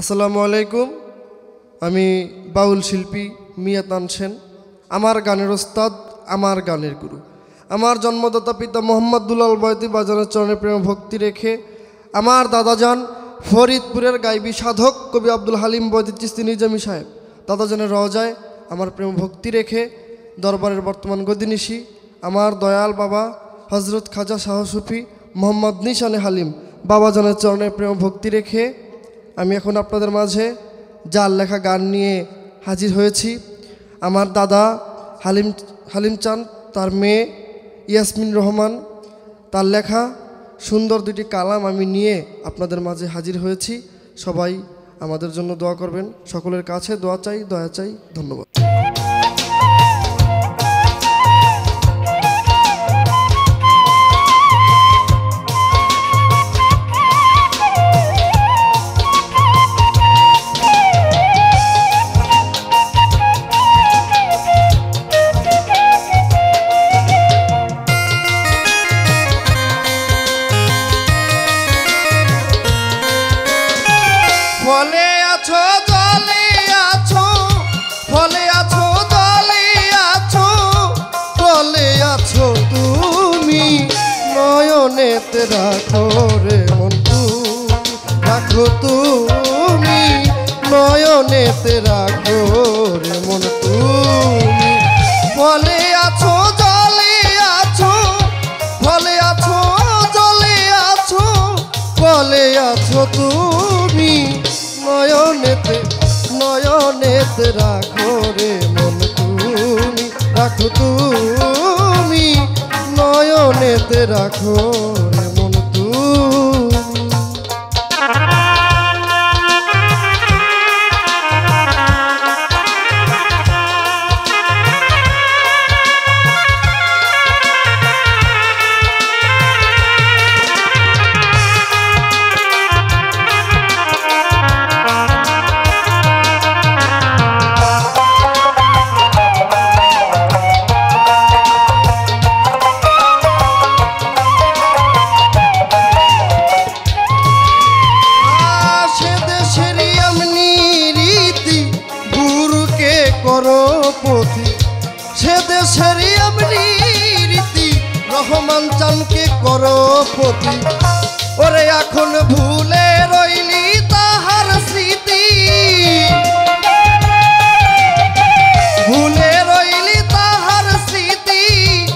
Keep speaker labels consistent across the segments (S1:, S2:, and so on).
S1: আসসালামু আলাইকুম। আমি বাউল শিল্পী মিয়া তানসেন, আমার গানের ওস্তাদ, আমার গানের গুরু। আমার জন্মদাতা পিতা মোহাম্মদ দুলাল বয়তি বাজানের চরণে প্রেম ভক্তি রেখে আমার দাদাজান ফরিদপুরের গাইবি সাধক কবি আব্দুল হালিম বয়তি চিস্তি নিজামী সাহেব। দাদাজানের রজায় আমার প্রেম ভক্তি রেখে দরবারের বর্তমান গদিনিশি, আমার দয়াল বাবা হজরত খাজা শাহ সুফি মোহাম্মদ নিশানে হালিম বাবাজানের চরণে প্রেম ভক্তি রেখে আমি এখন আপনাদের মাঝে যার লেখা গান নিয়ে হাজির হয়েছি। আমার দাদা হালিম হালিম চান তার মেয়ে ইয়াসমিন রহমান, তার লেখা সুন্দর দুটি কালাম আমি নিয়ে আপনাদের মাঝে হাজির হয়েছি। সবাই আমাদের জন্য দোয়া করবেন। সকলের কাছে দোয়া চাই, দয়া চাই, ধন্যবাদ। রাখো রে তুমি রাখো তুমি নয়নেতে রাখো রে মন তুমি। ফলে আছো, জলে আছো ফলে আছো, জলে আছো ফলে আছো তুমি নয়নেতে নয়নেতে রাখো রে মন তুমি। রাখো তুমি নয়নেতে রাখো দেশেরই এমনি রীতি, রহমান চানকে করো পথি ওরে এখন ভুলে রইলি তাহার স্মৃতি। ভুলে রইলি তাহার স্মৃতি,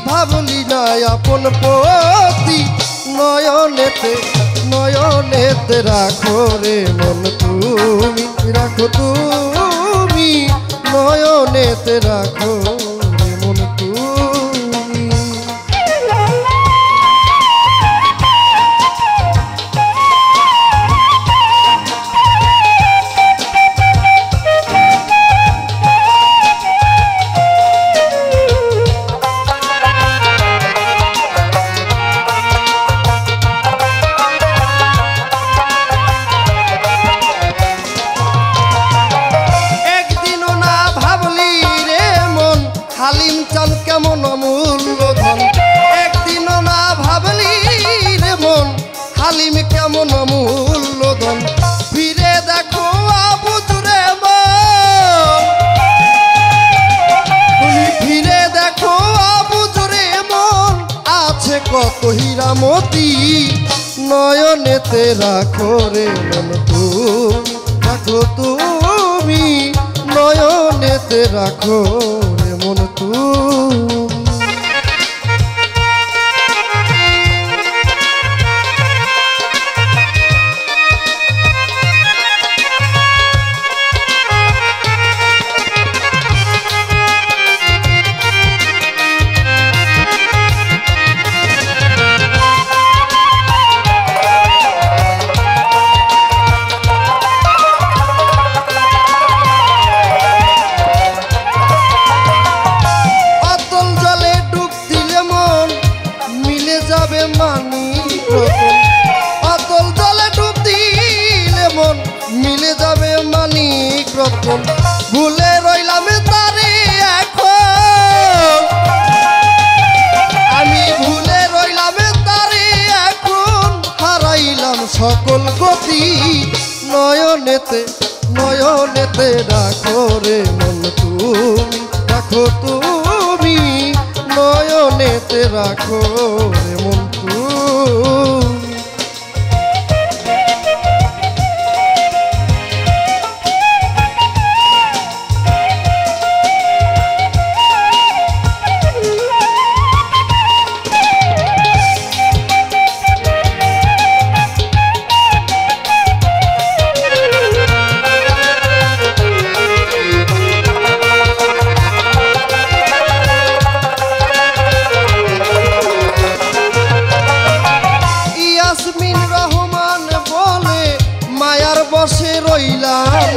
S1: ভাবলি না আপন পতি। নয়নেতে নয়নেতে রাখো রে মন তুমি, রাখো তুমি। নয়নেতে রাখো হালিম কেমন অমূল্য ধন ফিরে দেখো আবুজুরে মন তুমি ফিরে দেখো আবুজুরে মন আছে কত হীরামতি, নয়নেতে রাখো রে মন তুমি। রাখো তুমি, নয়নেতে রাখো রে মন তুমি। রতন ভুলে রইলাম তারে এখন। আমি ভুলে রইলাম তারে এখন। হারাইলাম সকল গতি নয়নেতে নয়নেতে রাখো রে মন তুমি। রাখো তুমি, নয়নেতে রাখো রে মন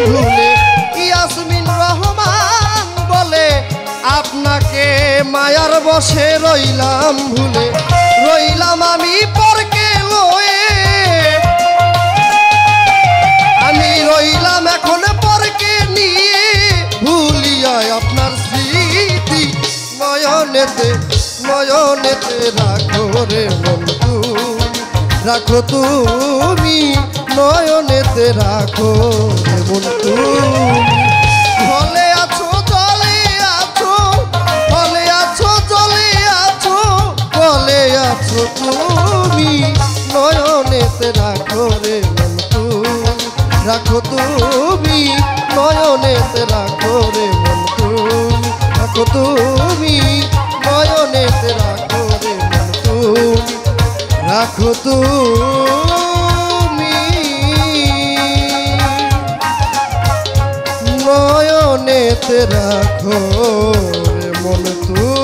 S1: ভুলে ইয়াসমিন রহমান বলে, আপনাকে মায়ার বসে রইলাম ভুলে, রইলাম আমি পরকে লয়ে। আমি রইলাম এখন পরকে নিয়ে ভুলিয়া আপনার স্মৃতি। নয়নেতে নয়নেতে রাখো রে তুমি রাখো তুমি, নয়নেতে রাখো। রে মন আছো, জলে আছো ফলে আছো, জলে আছো ফলে আছো তুমি। নয়নেতে রাখো রে মন রাখো তুমি। নয়নেতে রাখো রে তুমি রাখো তুমি। নয়নেতে রাখো রে তুমি রাখো তুমি। রাখো রে মন তুমি